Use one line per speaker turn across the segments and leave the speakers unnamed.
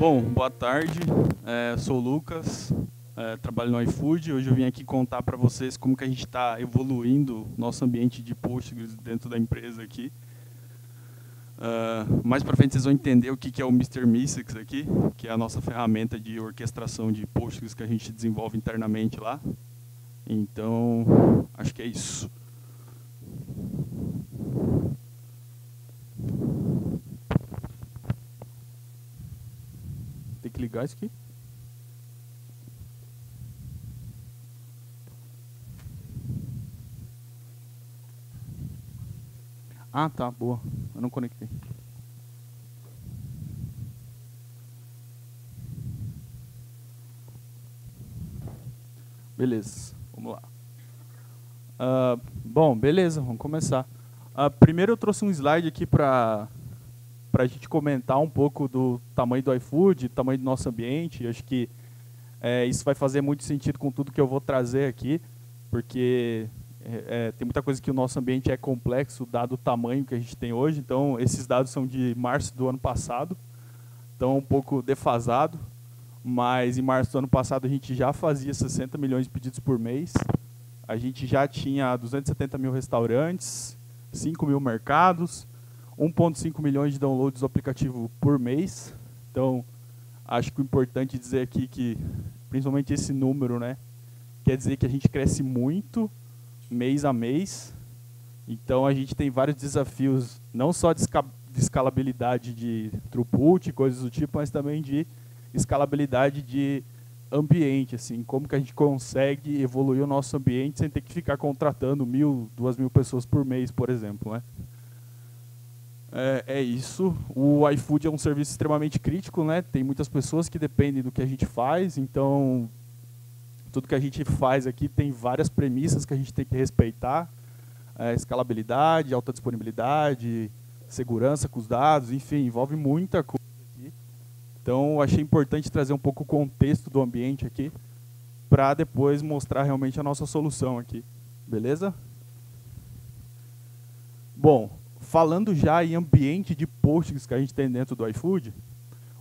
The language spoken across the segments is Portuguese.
Bom, boa tarde. É, sou o Lucas, é, trabalho no iFood. Hoje eu vim aqui contar para vocês como que a gente está evoluindo nosso ambiente de Postgres dentro da empresa aqui. Uh, mais para frente vocês vão entender o que, que é o Mr. Mystics aqui, que é a nossa ferramenta de orquestração de Postgres que a gente desenvolve internamente lá. Então, acho que é isso. Que ligar isso aqui. Ah, tá, boa. Eu não conectei. Beleza, vamos lá. Uh, bom, beleza, vamos começar. Uh, primeiro eu trouxe um slide aqui para para a gente comentar um pouco do tamanho do iFood, tamanho do nosso ambiente. Acho que é, isso vai fazer muito sentido com tudo que eu vou trazer aqui, porque é, é, tem muita coisa que o nosso ambiente é complexo, dado o tamanho que a gente tem hoje. Então, esses dados são de março do ano passado, então um pouco defasado, mas em março do ano passado a gente já fazia 60 milhões de pedidos por mês, a gente já tinha 270 mil restaurantes, 5 mil mercados, 1,5 milhões de downloads do aplicativo por mês. Então, acho que o importante dizer aqui que, principalmente esse número, né, quer dizer que a gente cresce muito mês a mês. Então, a gente tem vários desafios, não só de, de escalabilidade de throughput, coisas do tipo, mas também de escalabilidade de ambiente, assim, como que a gente consegue evoluir o nosso ambiente sem ter que ficar contratando mil, duas mil pessoas por mês, por exemplo, né? É, é, isso. O iFood é um serviço extremamente crítico, né? Tem muitas pessoas que dependem do que a gente faz, então tudo que a gente faz aqui tem várias premissas que a gente tem que respeitar. É, escalabilidade, alta disponibilidade, segurança com os dados, enfim, envolve muita coisa aqui. Então, achei importante trazer um pouco o contexto do ambiente aqui, para depois mostrar realmente a nossa solução aqui. Beleza? Bom, falando já em ambiente de posts que a gente tem dentro do iFood,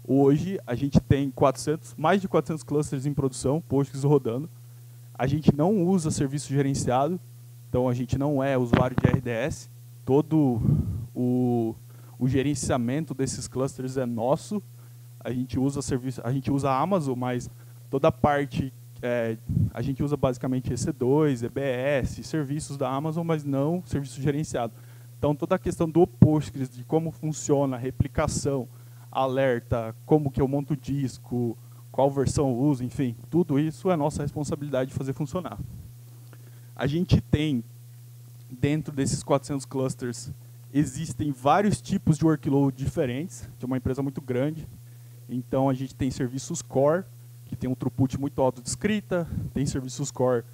hoje a gente tem 400, mais de 400 clusters em produção, posts rodando. A gente não usa serviço gerenciado, então a gente não é usuário de RDS. Todo o, o gerenciamento desses clusters é nosso. A gente usa serviço, a gente usa a Amazon, mas toda a parte é, a gente usa basicamente EC2, EBS, serviços da Amazon, mas não serviço gerenciado. Então, toda a questão do Postgres, de como funciona a replicação, alerta, como que eu monto o disco, qual versão eu uso, enfim, tudo isso é nossa responsabilidade de fazer funcionar. A gente tem, dentro desses 400 clusters, existem vários tipos de workload diferentes, de uma empresa muito grande. Então, a gente tem serviços core, que tem um throughput muito alto de escrita, tem serviços core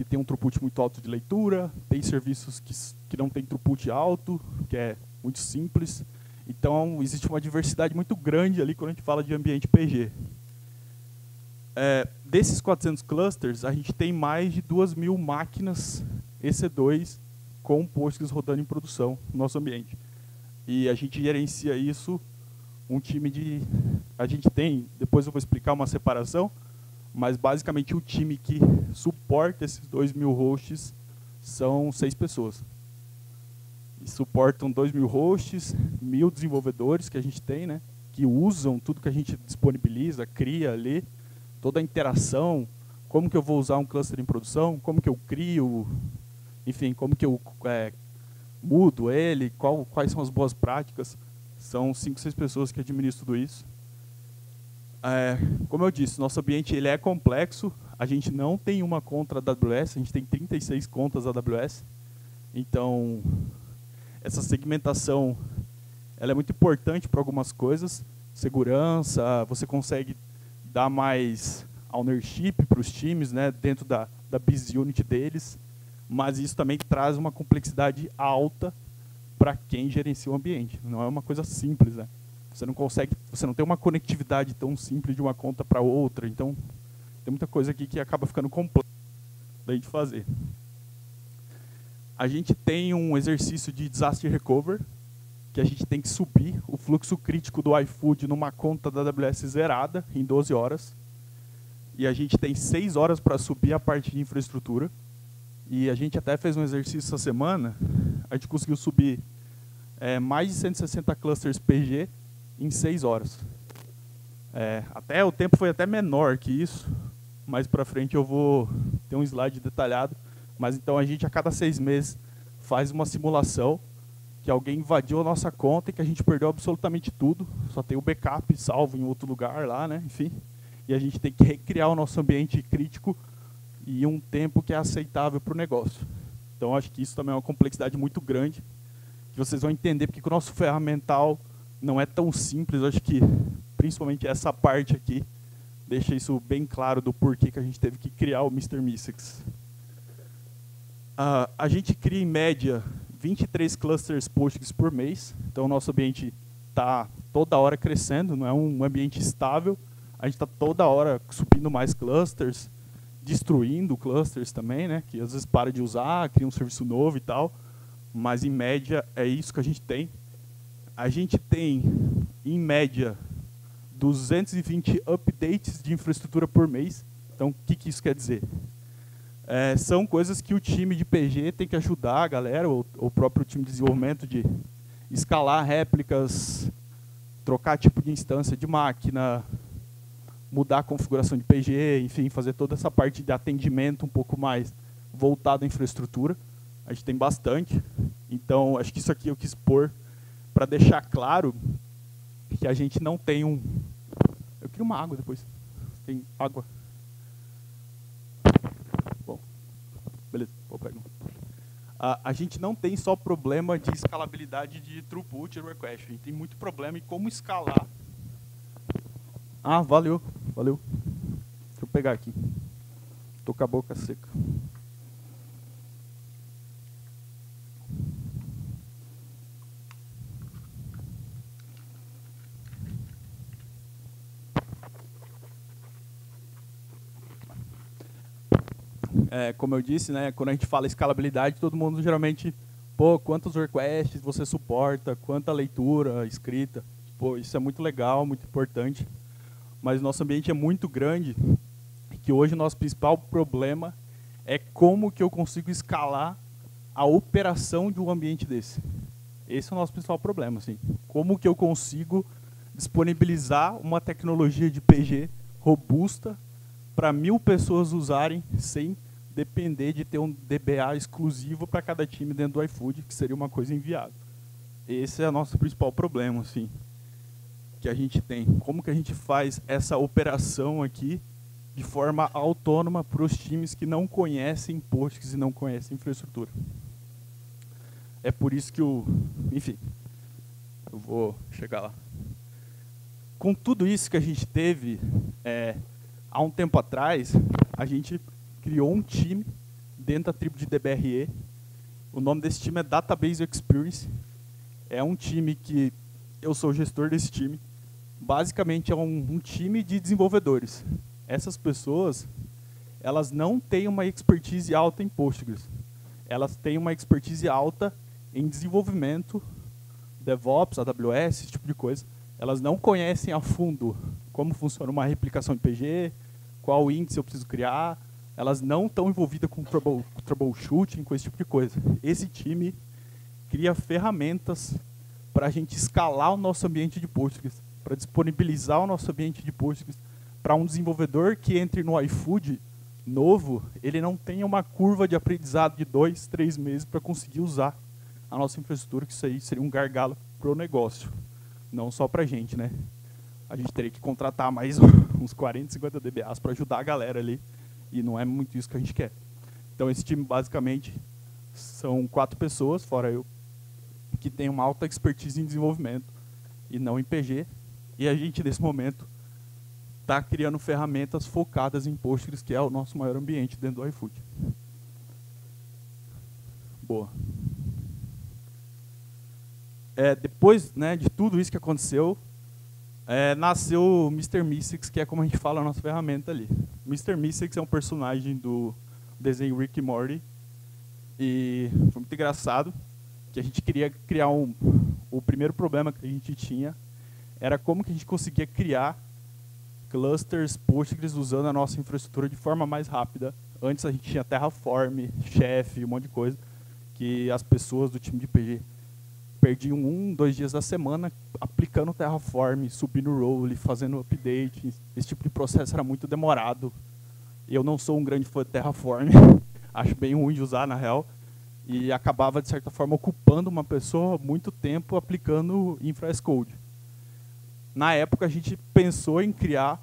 que tem um throughput muito alto de leitura, tem serviços que, que não tem throughput alto, que é muito simples. Então, existe uma diversidade muito grande ali quando a gente fala de ambiente PG. É, desses 400 clusters, a gente tem mais de 2 mil máquinas EC2 com Postgres rodando em produção no nosso ambiente. E a gente gerencia isso, um time de... A gente tem, depois eu vou explicar uma separação, mas basicamente o time que suporta esses 2 mil hosts são seis pessoas. E suportam 2 mil hosts, mil desenvolvedores que a gente tem, né, que usam tudo que a gente disponibiliza, cria ali, toda a interação, como que eu vou usar um cluster em produção, como que eu crio, enfim, como que eu é, mudo ele, qual, quais são as boas práticas. São cinco, seis pessoas que administram tudo isso. É, como eu disse, nosso ambiente ele é complexo. A gente não tem uma conta da AWS, a gente tem 36 contas da AWS. Então, essa segmentação ela é muito importante para algumas coisas. Segurança, você consegue dar mais ownership para os times né, dentro da, da business unit deles. Mas isso também traz uma complexidade alta para quem gerencia o ambiente. Não é uma coisa simples. Né? Você não consegue, você não tem uma conectividade tão simples de uma conta para outra. Então, tem muita coisa aqui que acaba ficando complexa da gente fazer. A gente tem um exercício de disaster recover, que a gente tem que subir o fluxo crítico do iFood numa conta da AWS zerada em 12 horas. E a gente tem 6 horas para subir a parte de infraestrutura. E a gente até fez um exercício essa semana. A gente conseguiu subir é, mais de 160 clusters PG em 6 horas. É, até o tempo foi até menor que isso. Mais para frente eu vou ter um slide detalhado. Mas então a gente a cada seis meses faz uma simulação que alguém invadiu a nossa conta e que a gente perdeu absolutamente tudo, só tem o backup salvo em outro lugar lá, né? Enfim, e a gente tem que recriar o nosso ambiente crítico e um tempo que é aceitável para o negócio. Então, acho que isso também é uma complexidade muito grande, que vocês vão entender porque o nosso ferramental não é tão simples. acho que, principalmente essa parte aqui, deixa isso bem claro do porquê que a gente teve que criar o Mr. Mystics. Uh, a gente cria, em média, 23 clusters Postgres por mês. Então, o nosso ambiente está toda hora crescendo, não é um ambiente estável. A gente está toda hora subindo mais clusters, destruindo clusters também, né? que às vezes para de usar, cria um serviço novo e tal. Mas, em média, é isso que a gente tem. A gente tem, em média, 220 updates de infraestrutura por mês. Então, o que, que isso quer dizer? é, são coisas que o time de PG tem que ajudar a galera, ou o próprio time de desenvolvimento, de escalar réplicas, trocar tipo de instância de máquina, mudar a configuração de PG, enfim, fazer toda essa parte de atendimento um pouco mais voltado à infraestrutura. A gente tem bastante. Então, acho que isso aqui eu quis pôr para deixar claro que a gente não tem um... Eu queria uma água depois. Tem água. Beleza, vou pegar. A, a gente não tem só problema de escalabilidade de throughput e request, a gente tem muito problema em como escalar. Ah, valeu, valeu. Deixa eu pegar aqui. Tô com a boca seca. É, como eu disse, né, quando a gente fala escalabilidade, todo mundo geralmente, pô, quantos requests você suporta, quanta leitura, escrita. Pô, isso é muito legal, muito importante. Mas nosso ambiente é muito grande, que hoje o nosso principal problema é como que eu consigo escalar a operação de um ambiente desse. Esse é o nosso principal problema, assim. Como que eu consigo disponibilizar uma tecnologia de PG robusta para mil pessoas usarem sem depender de ter um DBA exclusivo para cada time dentro do iFood, que seria uma coisa inviável. Esse é o nosso principal problema, assim, que a gente tem. Como que a gente faz essa operação aqui de forma autônoma para os times que não conhecem Postgres e não conhecem infraestrutura? É por isso que o... Enfim, eu vou chegar lá. Com tudo isso que a gente teve é, há um tempo atrás, a gente criou um time dentro da tribo de DBRE. O nome desse time é Database Experience. É um time que eu sou gestor desse time. Basicamente é um, um time de desenvolvedores. Essas pessoas, elas não têm uma expertise alta em Postgres. Elas têm uma expertise alta em desenvolvimento, DevOps, AWS, esse tipo de coisa. Elas não conhecem a fundo como funciona uma replicação de PG, qual índice eu preciso criar, elas não estão envolvidas com trouble, troubleshooting, com esse tipo de coisa. Esse time cria ferramentas para a gente escalar o nosso ambiente de Postgres, para disponibilizar o nosso ambiente de Postgres para um desenvolvedor que entre no iFood novo, ele não tenha uma curva de aprendizado de dois, três meses para conseguir usar a nossa infraestrutura, que isso aí seria um gargalo para o negócio, não só para a gente, né? A gente teria que contratar mais uns 40, 50 DBAs para ajudar a galera ali e não é muito isso que a gente quer. Então, esse time, basicamente, são quatro pessoas, fora eu, que tem uma alta expertise em desenvolvimento e não em PG. E a gente, nesse momento, está criando ferramentas focadas em Postgres, que é o nosso maior ambiente dentro do iFood. Boa. É, depois né, de tudo isso que aconteceu, é, nasceu o Mr. Mystics, que é como a gente fala a nossa ferramenta ali. Mr. Mystics é um personagem do desenho Rick e Morty. E foi muito engraçado. que a gente queria criar um... O primeiro problema que a gente tinha era como que a gente conseguia criar clusters Postgres usando a nossa infraestrutura de forma mais rápida. Antes a gente tinha Terraform, Chef, um monte de coisa, que as pessoas do time de PG perdiam um, dois dias da semana aplicando Terraform, subindo role, fazendo update. Esse tipo de processo era muito demorado. Eu não sou um grande fã de Terraform, acho bem ruim de usar na real. E acabava, de certa forma, ocupando uma pessoa muito tempo aplicando infra code. Na época, a gente pensou em criar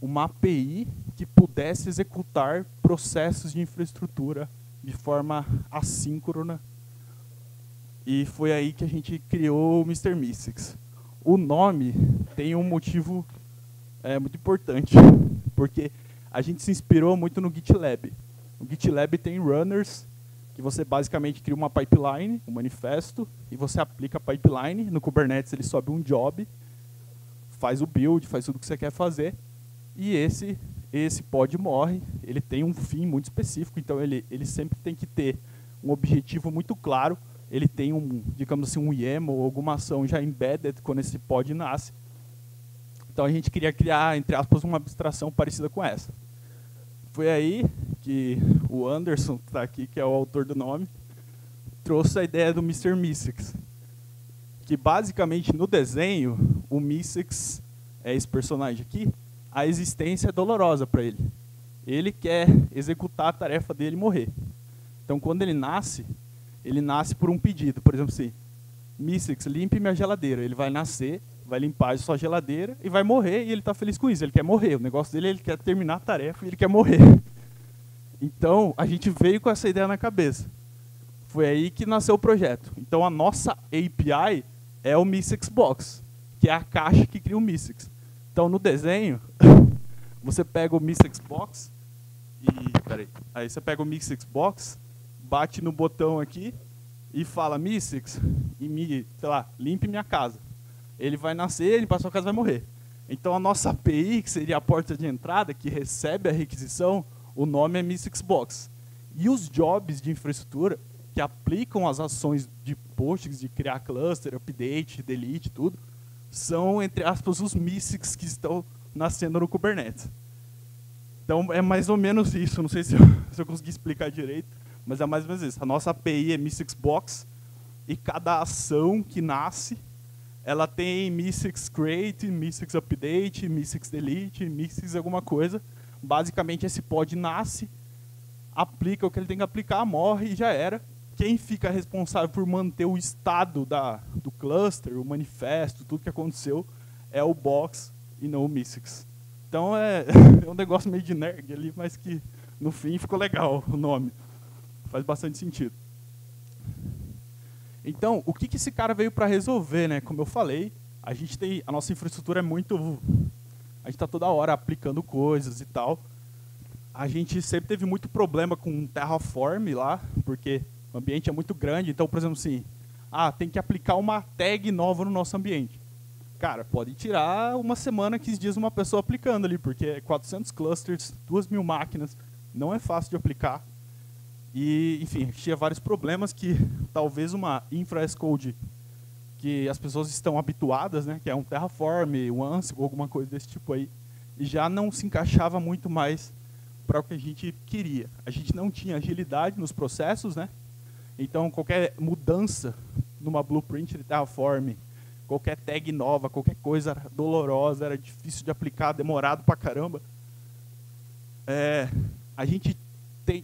uma API que pudesse executar processos de infraestrutura de forma assíncrona e foi aí que a gente criou o Mr. Mystics. O nome tem um motivo é, muito importante, porque a gente se inspirou muito no GitLab. O GitLab tem runners, que você basicamente cria uma pipeline, um manifesto, e você aplica a pipeline. No Kubernetes ele sobe um job, faz o build, faz tudo o que você quer fazer, e esse, esse pod morre, ele tem um fim muito específico, então ele, ele sempre tem que ter um objetivo muito claro, ele tem um, digamos assim, um YAML ou alguma ação já embedded quando esse pod nasce. Então a gente queria criar, entre aspas, uma abstração parecida com essa. Foi aí que o Anderson, que está aqui, que é o autor do nome, trouxe a ideia do Mr. Mystics. Que basicamente no desenho, o Mystics, é esse personagem aqui, a existência é dolorosa para ele. Ele quer executar a tarefa dele e morrer. Então quando ele nasce, ele nasce por um pedido. Por exemplo, assim, Mystics, limpe minha geladeira. Ele vai nascer, vai limpar a sua geladeira e vai morrer, e ele está feliz com isso. Ele quer morrer. O negócio dele é ele quer terminar a tarefa e ele quer morrer. Então, a gente veio com essa ideia na cabeça. Foi aí que nasceu o projeto. Então, a nossa API é o Mystics Box, que é a caixa que cria o Mystics. Então, no desenho, você pega o Mystics Box e... Peraí. Aí você pega o Mystics Box bate no botão aqui e fala, Mystics, e me, sei lá, limpe minha casa. Ele vai nascer, ele passa a casa vai morrer. Então a nossa API, que seria a porta de entrada, que recebe a requisição, o nome é Mystics Box. E os jobs de infraestrutura, que aplicam as ações de Postgres, de criar cluster, update, delete, tudo, são, entre aspas, os Mystics que estão nascendo no Kubernetes. Então é mais ou menos isso, não sei se eu, se eu consegui explicar direito, mas é mais ou menos isso. A nossa API é Mystics Box e cada ação que nasce, ela tem Mystics Create, Mystics Update, Delete, alguma coisa. Basicamente, esse pod nasce, aplica o que ele tem que aplicar, morre e já era. Quem fica responsável por manter o estado da, do cluster, o manifesto, tudo que aconteceu, é o box e não o Mystics. Então é, é um negócio meio de nerd ali, mas que no fim ficou legal o nome. Faz bastante sentido. Então, o que, que esse cara veio para resolver, né? Como eu falei, a gente tem a nossa infraestrutura é muito a gente está toda hora aplicando coisas e tal. A gente sempre teve muito problema com Terraform lá, porque o ambiente é muito grande. Então, por exemplo, assim, ah, tem que aplicar uma tag nova no nosso ambiente. Cara, pode tirar uma semana, 15 dias uma pessoa aplicando ali, porque 400 clusters, 2 mil máquinas, não é fácil de aplicar. E, enfim, tinha vários problemas que talvez uma infra as code que as pessoas estão habituadas, né, que é um Terraform, um Ansible, alguma coisa desse tipo aí, já não se encaixava muito mais para o que a gente queria. A gente não tinha agilidade nos processos, né? Então, qualquer mudança numa blueprint de Terraform, qualquer tag nova, qualquer coisa dolorosa, era difícil de aplicar, demorado pra caramba. É, a gente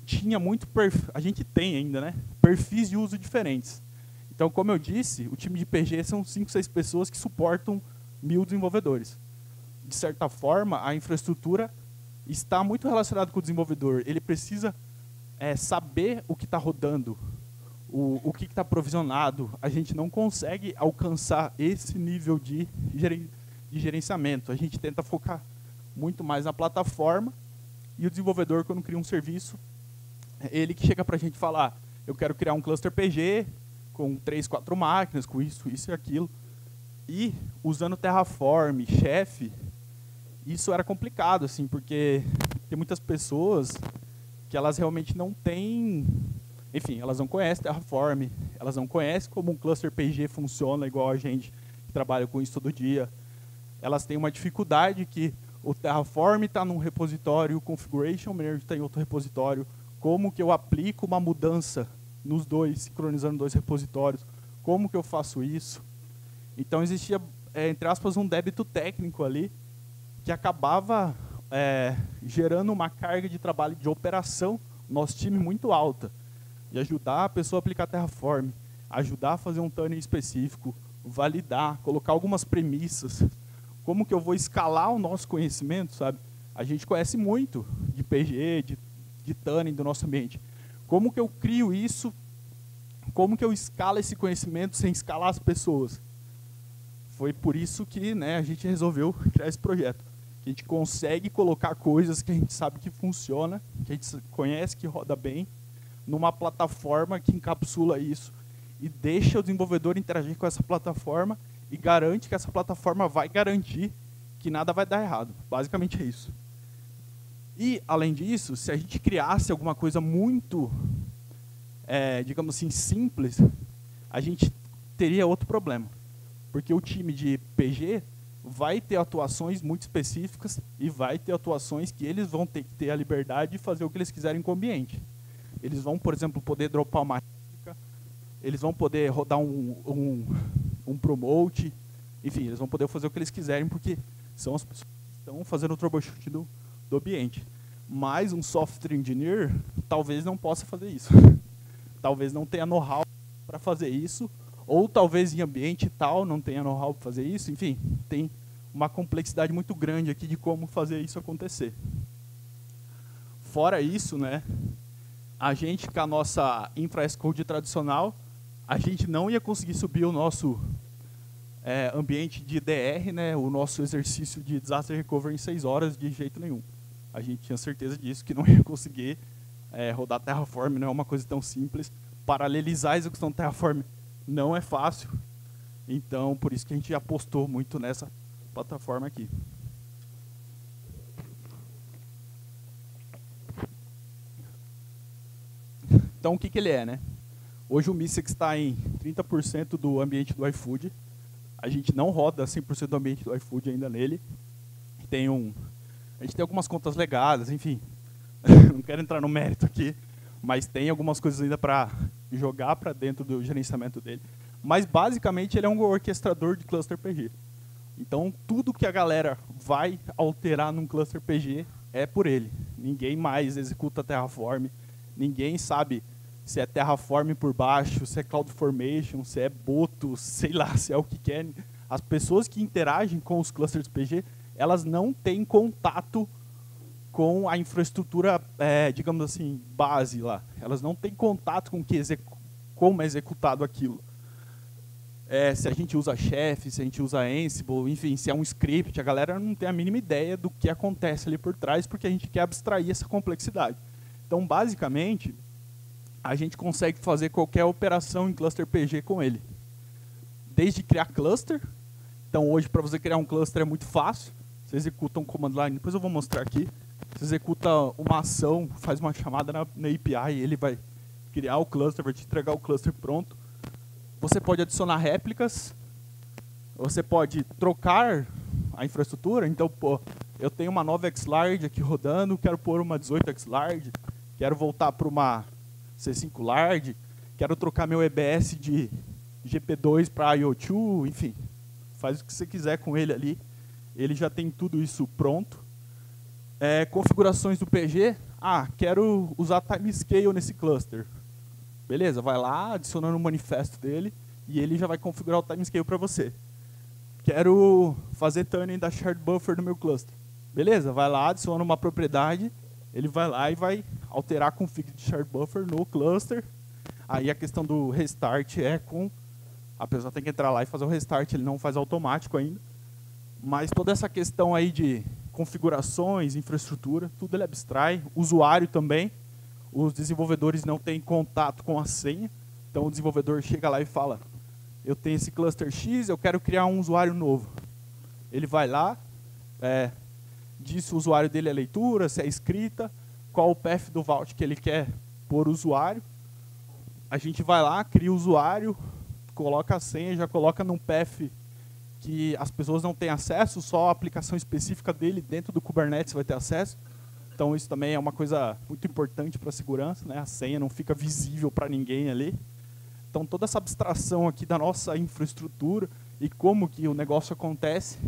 tinha muito a gente tem ainda, né? Perfis de uso diferentes. Então, como eu disse, o time de PG são 5, 6 pessoas que suportam mil desenvolvedores. De certa forma, a infraestrutura está muito relacionada com o desenvolvedor. Ele precisa é, saber o que está rodando, o, o que está provisionado. A gente não consegue alcançar esse nível de, geren, de gerenciamento. A gente tenta focar muito mais na plataforma e o desenvolvedor, quando cria um serviço, ele que chega para a gente falar, eu quero criar um cluster PG com três, quatro máquinas, com isso, isso e aquilo. E usando Terraform, Chef, isso era complicado, assim, porque tem muitas pessoas que elas realmente não têm enfim, elas não conhecem Terraform, elas não conhecem como um cluster PG funciona igual a gente que trabalha com isso todo dia. Elas têm uma dificuldade que o Terraform está num repositório, o Configuration Manager está em outro repositório. Como que eu aplico uma mudança nos dois, sincronizando dois repositórios? Como que eu faço isso? Então existia, é, entre aspas, um débito técnico ali que acabava é, gerando uma carga de trabalho de operação nosso time muito alta de ajudar a pessoa a aplicar Terraform, ajudar a fazer um tuning específico, validar, colocar algumas premissas. Como que eu vou escalar o nosso conhecimento, sabe? A gente conhece muito de PG, de, de tuning do nosso ambiente. Como que eu crio isso? Como que eu escalo esse conhecimento sem escalar as pessoas? Foi por isso que né, a gente resolveu criar esse projeto. Que a gente consegue colocar coisas que a gente sabe que funciona, que a gente conhece que roda bem, numa plataforma que encapsula isso e deixa o desenvolvedor interagir com essa plataforma e garante que essa plataforma vai garantir que nada vai dar errado. Basicamente é isso. E, além disso, se a gente criasse alguma coisa muito, é, digamos assim, simples, a gente teria outro problema. Porque o time de PG vai ter atuações muito específicas e vai ter atuações que eles vão ter que ter a liberdade de fazer o que eles quiserem com o ambiente. Eles vão, por exemplo, poder dropar uma réplica, eles vão poder rodar um, um, um promote, enfim, eles vão poder fazer o que eles quiserem, porque são as pessoas que estão fazendo o troubleshooting do, do ambiente. Mas um software engineer talvez não possa fazer isso. talvez não tenha know-how para fazer isso, ou talvez em ambiente tal não tenha know-how para fazer isso. Enfim, tem uma complexidade muito grande aqui de como fazer isso acontecer. Fora isso, né, a gente com a nossa infra code tradicional, a gente não ia conseguir subir o nosso é, ambiente de DR, né, o nosso exercício de disaster recovery em seis horas de jeito nenhum. A gente tinha certeza disso, que não ia conseguir é, rodar Terraform, não é uma coisa tão simples. Paralelizar a execução Terraform não é fácil. Então, por isso que a gente apostou muito nessa plataforma aqui. Então, o que, que ele é, né? Hoje o Missix está em 30% do ambiente do iFood. A gente não roda 100% do ambiente do iFood ainda nele. Tem um, a gente tem algumas contas legadas, enfim. não quero entrar no mérito aqui, mas tem algumas coisas ainda para jogar para dentro do gerenciamento dele. Mas basicamente ele é um orquestrador de cluster PG. Então tudo que a galera vai alterar num cluster PG é por ele. Ninguém mais executa Terraform Ninguém sabe se é Terraform por baixo, se é CloudFormation, se é Boto, sei lá, se é o que quer. As pessoas que interagem com os clusters PG, elas não têm contato com a infraestrutura, é, digamos assim, base lá. Elas não têm contato com que execu como é executado aquilo. É, se a gente usa Chef, se a gente usa Ansible, enfim, se é um script, a galera não tem a mínima ideia do que acontece ali por trás, porque a gente quer abstrair essa complexidade. Então, basicamente, a gente consegue fazer qualquer operação em cluster PG com ele. Desde criar cluster. Então, hoje, para você criar um cluster é muito fácil. Você executa um command line, depois eu vou mostrar aqui. Você executa uma ação, faz uma chamada na, na API, ele vai criar o cluster, vai te entregar o cluster pronto. Você pode adicionar réplicas. Você pode trocar a infraestrutura. Então, pô, eu tenho uma nova Xlarge aqui rodando, quero pôr uma 18 Xlarge quero voltar para uma C5 Large, quero trocar meu EBS de GP2 para IO2, enfim, faz o que você quiser com ele ali. Ele já tem tudo isso pronto. É, configurações do PG, ah, quero usar timescale nesse cluster. Beleza, vai lá, adicionando o manifesto dele, e ele já vai configurar o timescale para você. Quero fazer tuning da shared buffer no meu cluster. Beleza, vai lá, adiciona uma propriedade, ele vai lá e vai alterar a config de shared buffer no cluster. Aí a questão do restart é com... A pessoa tem que entrar lá e fazer o restart, ele não faz automático ainda. Mas toda essa questão aí de configurações, infraestrutura, tudo ele abstrai. Usuário também. Os desenvolvedores não têm contato com a senha. Então o desenvolvedor chega lá e fala, eu tenho esse cluster X, eu quero criar um usuário novo. Ele vai lá, é, diz se o usuário dele é leitura, se é escrita, qual o path do vault que ele quer por usuário. a gente vai lá, cria o usuário, coloca a senha, já coloca num path que as pessoas não têm acesso, só a aplicação específica dele dentro do Kubernetes vai ter acesso. Então isso também é uma coisa muito importante para a segurança, né? A senha não fica visível para ninguém ali. Então toda essa abstração aqui da nossa infraestrutura e como que o negócio acontece,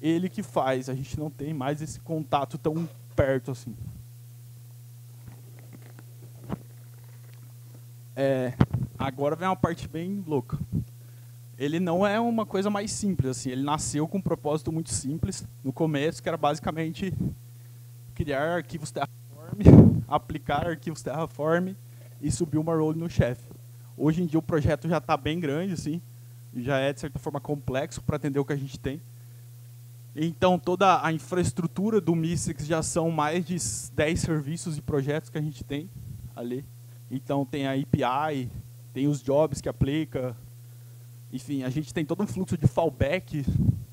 ele que faz. A gente não tem mais esse contato tão perto assim. É, agora vem uma parte bem louca. Ele não é uma coisa mais simples assim. Ele nasceu com um propósito muito simples no começo, que era basicamente criar arquivos Terraform, aplicar arquivos Terraform e subir uma role no chefe. Hoje em dia o projeto já está bem grande, assim, já é de certa forma complexo para atender o que a gente tem. Então toda a infraestrutura do Mistix já são mais de 10 serviços e projetos que a gente tem ali. Então tem a API, tem os jobs que aplica, enfim, a gente tem todo um fluxo de fallback.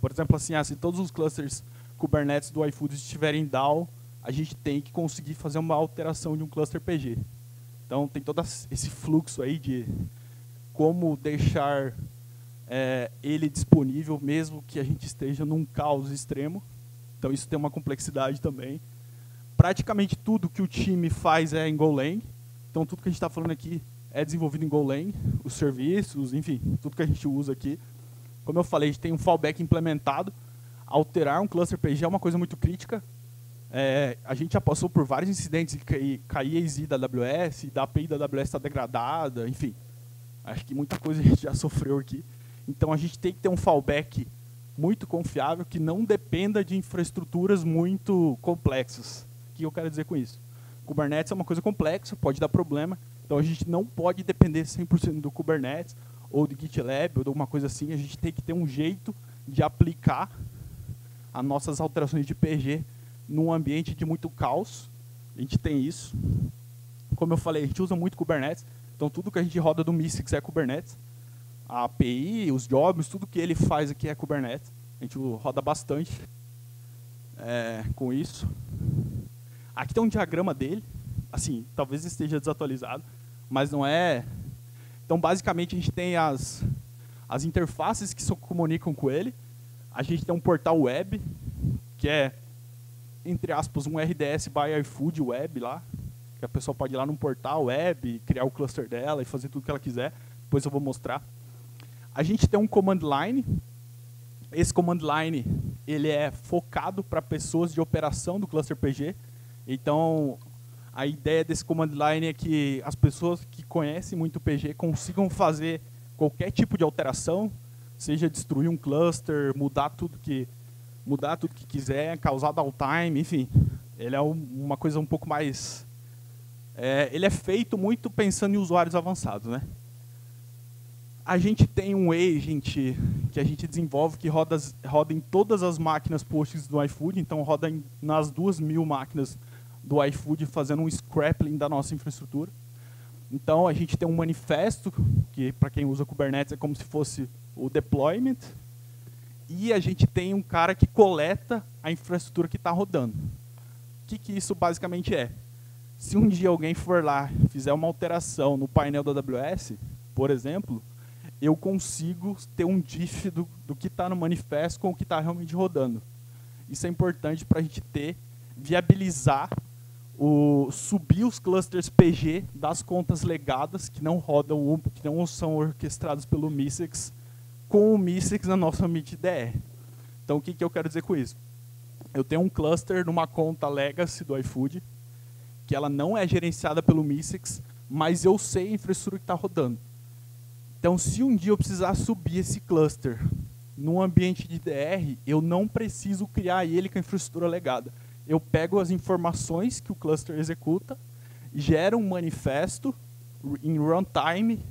Por exemplo, assim, ah, se todos os clusters Kubernetes do iFood estiverem down, a gente tem que conseguir fazer uma alteração de um cluster PG. Então tem todo esse fluxo aí de como deixar é, ele disponível mesmo que a gente esteja num caos extremo. Então isso tem uma complexidade também. Praticamente tudo que o time faz é em Golang. Então tudo que a gente está falando aqui é desenvolvido em Golang, os serviços, enfim, tudo que a gente usa aqui. Como eu falei, a gente tem um fallback implementado. Alterar um cluster PG é uma coisa muito crítica, é, a gente já passou por vários incidentes de cair, cair AZ da AWS, da API da AWS está degradada, enfim. Acho que muita coisa a gente já sofreu aqui. Então a gente tem que ter um fallback muito confiável que não dependa de infraestruturas muito complexas. O que eu quero dizer com isso? Kubernetes é uma coisa complexa, pode dar problema. Então a gente não pode depender 100% do Kubernetes ou do GitLab ou de alguma coisa assim. A gente tem que ter um jeito de aplicar as nossas alterações de PG num ambiente de muito caos. A gente tem isso. Como eu falei, a gente usa muito Kubernetes. Então, tudo que a gente roda do Mystics é Kubernetes. A API, os jobs, tudo que ele faz aqui é Kubernetes. A gente roda bastante é, com isso. Aqui tem um diagrama dele. Assim, talvez esteja desatualizado, mas não é... Então, basicamente, a gente tem as, as interfaces que se comunicam com ele. A gente tem um portal web, que é entre aspas, um RDS by iFood web lá, que a pessoa pode ir lá num portal web, criar o cluster dela e fazer tudo que ela quiser. Depois eu vou mostrar. A gente tem um command line. Esse command line ele é focado para pessoas de operação do cluster PG. Então, a ideia desse command line é que as pessoas que conhecem muito o PG consigam fazer qualquer tipo de alteração, seja destruir um cluster, mudar tudo que mudar tudo que quiser, causar downtime, enfim. Ele é um, uma coisa um pouco mais... É, ele é feito muito pensando em usuários avançados, né? A gente tem um agent que a gente desenvolve que roda, roda em todas as máquinas posts do iFood, então roda em, nas duas mil máquinas do iFood fazendo um scrapping da nossa infraestrutura. Então a gente tem um manifesto, que para quem usa Kubernetes é como se fosse o deployment, e a gente tem um cara que coleta a infraestrutura que está rodando. O que, que isso basicamente é? Se um dia alguém for lá fizer uma alteração no painel da AWS, por exemplo, eu consigo ter um diff do, do que está no manifesto com o que está realmente rodando. Isso é importante para a gente ter, viabilizar, o, subir os clusters PG das contas legadas que não rodam, que não são orquestrados pelo MISEX com o Mistix na nossa ambiente DR. Então, o que, que eu quero dizer com isso? Eu tenho um cluster numa conta legacy do iFood, que ela não é gerenciada pelo Mistix, mas eu sei a infraestrutura que está rodando. Então, se um dia eu precisar subir esse cluster num ambiente de DR, eu não preciso criar ele com a infraestrutura legada. Eu pego as informações que o cluster executa, gero um manifesto em runtime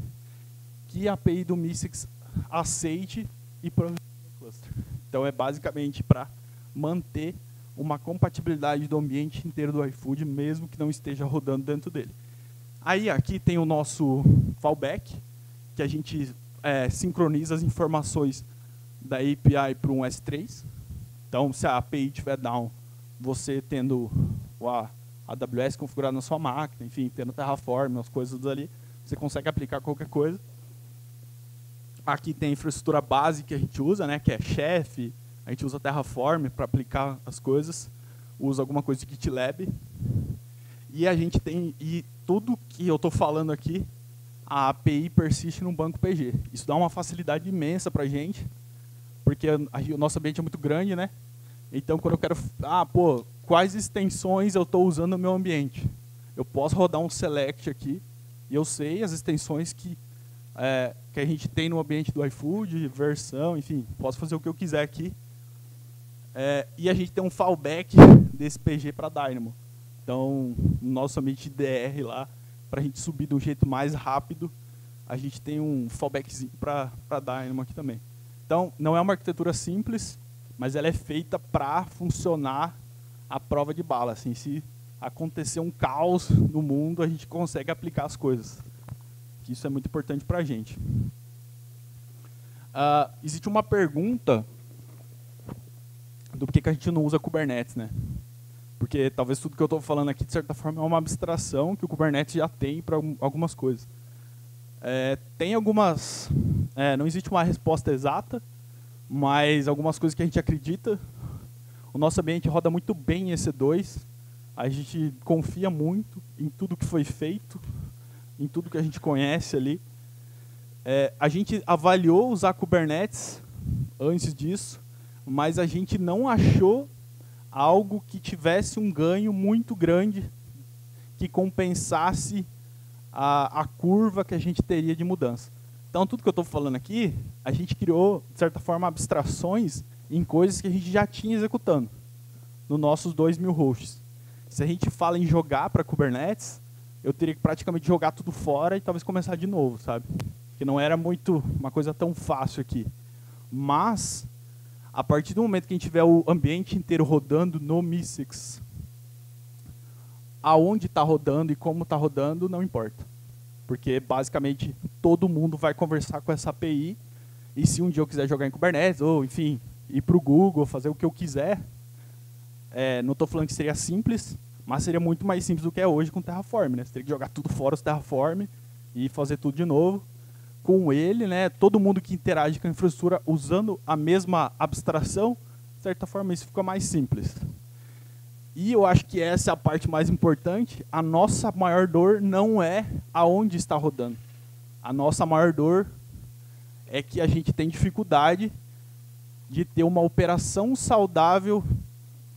que a API do Mistix aceite e providencie o cluster. Então é basicamente para manter uma compatibilidade do ambiente inteiro do iFood, mesmo que não esteja rodando dentro dele. Aí aqui tem o nosso fallback, que a gente é, sincroniza as informações da API para um S3. Então, se a API estiver down, você tendo a AWS configurada na sua máquina, enfim, tendo Terraform, as coisas ali, você consegue aplicar qualquer coisa. Aqui tem a infraestrutura base que a gente usa, né, que é Chef, a gente usa Terraform para aplicar as coisas, usa alguma coisa de GitLab. E a gente tem e tudo que eu estou falando aqui, a API persiste no banco PG. Isso dá uma facilidade imensa para a gente, porque o nosso ambiente é muito grande, né? Então, quando eu quero, ah, pô, quais extensões eu estou usando no meu ambiente? Eu posso rodar um select aqui e eu sei as extensões que é, que a gente tem no ambiente do iFood, versão, enfim, posso fazer o que eu quiser aqui. É, e a gente tem um fallback desse PG para Dynamo. Então, no nosso ambiente DR lá, para a gente subir de um jeito mais rápido, a gente tem um fallbackzinho para Dynamo aqui também. Então, não é uma arquitetura simples, mas ela é feita para funcionar a prova de bala. Assim, se acontecer um caos no mundo, a gente consegue aplicar as coisas. Isso é muito importante para a gente. Uh, existe uma pergunta do porquê que a gente não usa Kubernetes, né? Porque talvez tudo que eu estou falando aqui, de certa forma, é uma abstração que o Kubernetes já tem para algumas coisas. É, tem algumas... É, não existe uma resposta exata, mas algumas coisas que a gente acredita. O nosso ambiente roda muito bem em EC2. A gente confia muito em tudo que foi feito, em tudo que a gente conhece ali. É, a gente avaliou usar Kubernetes antes disso, mas a gente não achou algo que tivesse um ganho muito grande que compensasse a, a curva que a gente teria de mudança. Então, tudo que eu estou falando aqui, a gente criou, de certa forma, abstrações em coisas que a gente já tinha executando nos nossos 2 mil hosts. Se a gente fala em jogar para Kubernetes, eu teria que praticamente jogar tudo fora e talvez começar de novo, sabe? Que não era muito uma coisa tão fácil aqui. Mas a partir do momento que a gente tiver o ambiente inteiro rodando no MISIX, aonde está rodando e como está rodando, não importa. Porque, basicamente, todo mundo vai conversar com essa API, e se um dia eu quiser jogar em Kubernetes, ou, enfim, ir para o Google, fazer o que eu quiser, é, não estou falando que seria simples, mas seria muito mais simples do que é hoje com Terraform. Né? Você teria que jogar tudo fora os Terraform e fazer tudo de novo com ele, né, todo mundo que interage com a infraestrutura usando a mesma abstração, de certa forma isso fica mais simples. E eu acho que essa é a parte mais importante. A nossa maior dor não é aonde está rodando. A nossa maior dor é que a gente tem dificuldade de ter uma operação saudável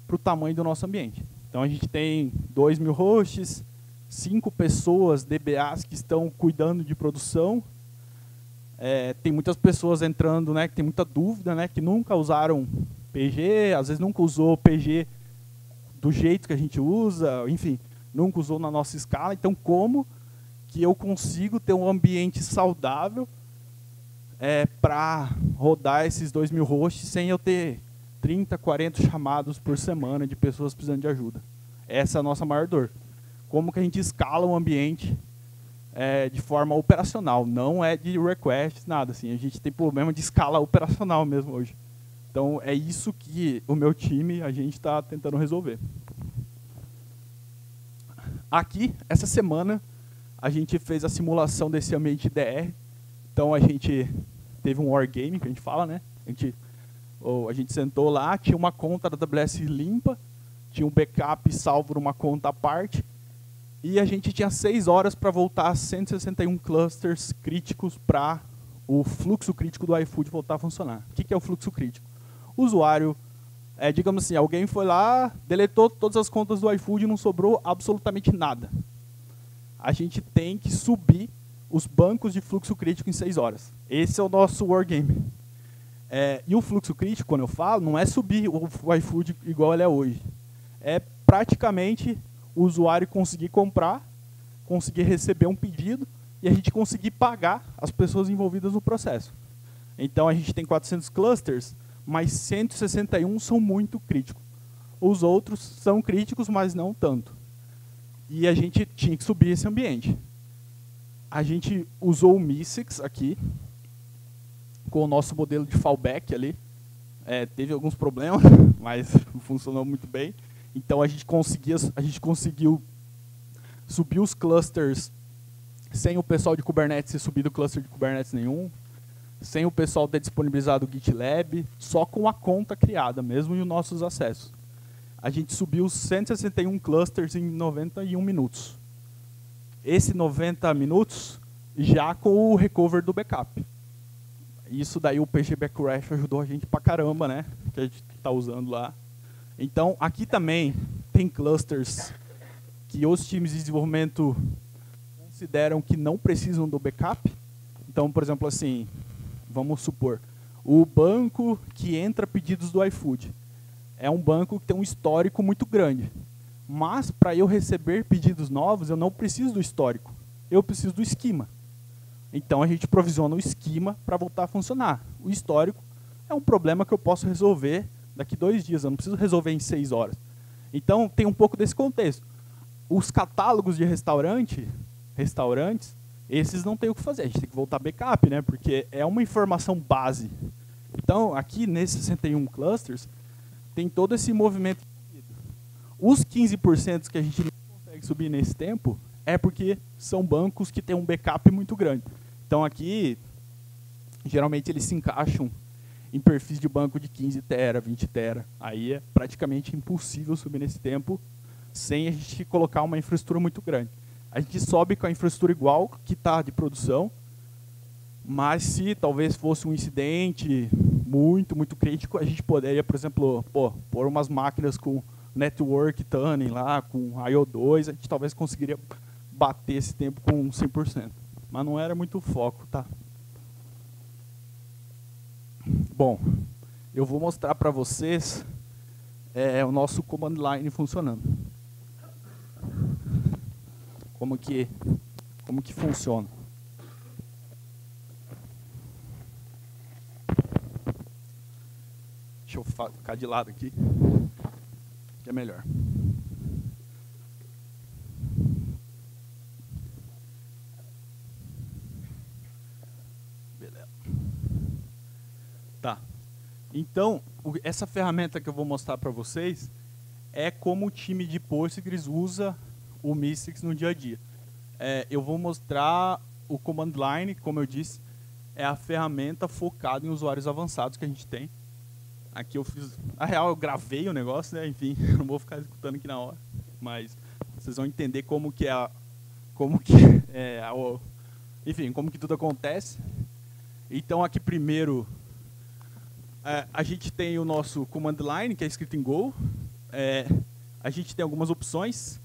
para o tamanho do nosso ambiente. Então a gente tem 2 mil hosts, cinco pessoas, DBAs, que estão cuidando de produção, é, tem muitas pessoas entrando, né, que tem muita dúvida, né, que nunca usaram PG, às vezes nunca usou PG do jeito que a gente usa, enfim, nunca usou na nossa escala. Então, como que eu consigo ter um ambiente saudável é, para rodar esses dois mil hosts sem eu ter 30, 40 chamados por semana de pessoas precisando de ajuda? Essa é a nossa maior dor. Como que a gente escala um ambiente é, de forma operacional, não é de request, nada. Assim, a gente tem problema de escala operacional mesmo hoje. Então é isso que o meu time, a gente está tentando resolver. Aqui, essa semana, a gente fez a simulação desse ambiente DR. Então a gente teve um wargame, que a gente fala, né? A gente, ou, a gente sentou lá, tinha uma conta da AWS limpa, tinha um backup salvo numa conta à parte, e a gente tinha seis horas para voltar a 161 clusters críticos para o fluxo crítico do iFood voltar a funcionar. O que é o fluxo crítico? O usuário, é, digamos assim, alguém foi lá, deletou todas as contas do iFood e não sobrou absolutamente nada. A gente tem que subir os bancos de fluxo crítico em seis horas. Esse é o nosso wargame. É, e o fluxo crítico, quando eu falo, não é subir o iFood igual ele é hoje. É praticamente o usuário conseguir comprar, conseguir receber um pedido e a gente conseguir pagar as pessoas envolvidas no processo. Então a gente tem 400 clusters, mas 161 são muito críticos. Os outros são críticos, mas não tanto. E a gente tinha que subir esse ambiente. A gente usou o MISIX aqui, com o nosso modelo de fallback ali. É, teve alguns problemas, mas funcionou muito bem. Então a gente conseguia, a gente conseguiu subir os clusters sem o pessoal de Kubernetes ter subido cluster de Kubernetes nenhum, sem o pessoal ter disponibilizado o GitLab, só com a conta criada mesmo e os nossos acessos. A gente subiu 161 clusters em 91 minutos. Esse 90 minutos já com o recover do backup. Isso daí o PG Backrash ajudou a gente pra caramba, né? Que a gente está usando lá. Então, aqui também tem clusters que os times de desenvolvimento consideram que não precisam do backup. Então, por exemplo, assim, vamos supor, o banco que entra pedidos do iFood é um banco que tem um histórico muito grande. Mas, para eu receber pedidos novos, eu não preciso do histórico. Eu preciso do esquema. Então, a gente provisiona o esquema para voltar a funcionar. O histórico é um problema que eu posso resolver daqui dois dias. Eu não preciso resolver em seis horas. Então, tem um pouco desse contexto. Os catálogos de restaurante, restaurantes, esses não tem o que fazer. A gente tem que voltar backup, né? Porque é uma informação base. Então, aqui nesses 61 clusters, tem todo esse movimento. Os 15% que a gente não consegue subir nesse tempo é porque são bancos que têm um backup muito grande. Então, aqui, geralmente eles se encaixam em perfis de banco de 15 tera, 20 tera. Aí é praticamente impossível subir nesse tempo sem a gente colocar uma infraestrutura muito grande. A gente sobe com a infraestrutura igual que está de produção, mas se talvez fosse um incidente muito, muito crítico, a gente poderia, por exemplo, pô, pôr umas máquinas com network tuning lá, com IO2, a gente talvez conseguiria bater esse tempo com 100%. Mas não era muito foco, tá? Bom, eu vou mostrar para vocês é, o nosso command line funcionando. Como que, como que funciona. Deixa eu ficar de lado aqui, que é melhor. Beleza. Tá. Então, essa ferramenta que eu vou mostrar para vocês é como o time de Postgres usa o Mystics no dia a dia. É, eu vou mostrar o command line, como eu disse, é a ferramenta focada em usuários avançados que a gente tem. Aqui eu fiz. Na real, eu gravei o negócio, né? Enfim, não vou ficar escutando aqui na hora. Mas vocês vão entender como que é a. Como que é a, enfim, como que tudo acontece. Então aqui primeiro é, a gente tem o nosso command line, que é escrito em Go. É, a gente tem algumas opções.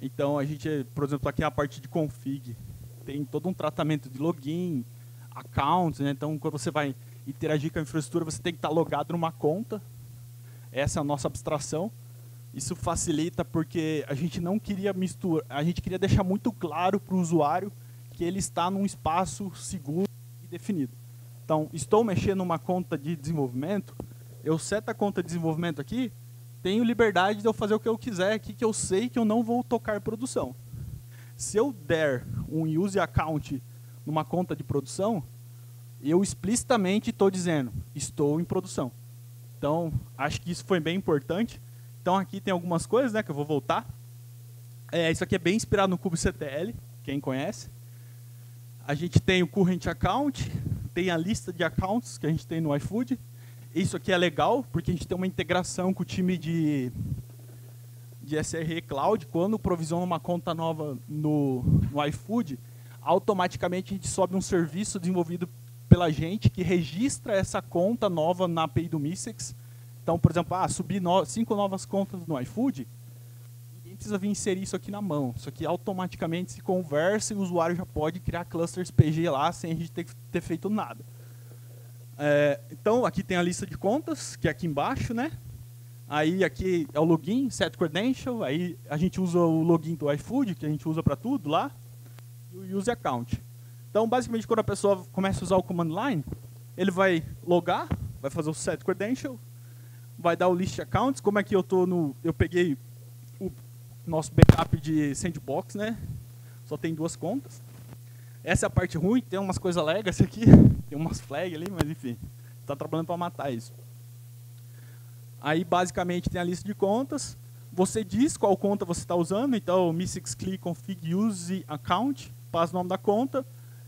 Então a gente, por exemplo, aqui a parte de config, tem todo um tratamento de login, accounts, né? Então quando você vai interagir com a infraestrutura, você tem que estar logado numa conta. Essa é a nossa abstração. Isso facilita porque a gente não queria misturar, a gente queria deixar muito claro para o usuário que ele está num espaço seguro e definido. Então, estou mexendo numa conta de desenvolvimento, eu seto a conta de desenvolvimento aqui, tenho liberdade de eu fazer o que eu quiser aqui, que eu sei que eu não vou tocar produção. Se eu der um use account numa conta de produção, eu explicitamente estou dizendo, estou em produção. Então, acho que isso foi bem importante. Então, aqui tem algumas coisas né, que eu vou voltar. É, isso aqui é bem inspirado no kubectl, quem conhece. A gente tem o current account, tem a lista de accounts que a gente tem no iFood. Isso aqui é legal, porque a gente tem uma integração com o time de, de SRE Cloud. Quando provisiona uma conta nova no, no iFood, automaticamente a gente sobe um serviço desenvolvido pela gente que registra essa conta nova na API do Mystics. Então, por exemplo, ah, subir no, cinco novas contas no iFood, ninguém precisa vir inserir isso aqui na mão. Isso aqui automaticamente se conversa e o usuário já pode criar clusters PG lá sem a gente ter, ter feito nada. É, então, aqui tem a lista de contas, que é aqui embaixo, né? Aí aqui é o login, set credential, aí a gente usa o login do iFood, que a gente usa para tudo lá, e o use account. Então, basicamente, quando a pessoa começa a usar o command line, ele vai logar, vai fazer o set credential, vai dar o list accounts, como é que eu tô no, eu peguei o nosso backup de sandbox, né? Só tem duas contas. Essa é a parte ruim, tem umas coisas legas aqui, tem umas flags ali, mas enfim, está trabalhando para matar isso. Aí basicamente tem a lista de contas, você diz qual conta você está usando, então Mystics Click Config Use Account passa o nome da conta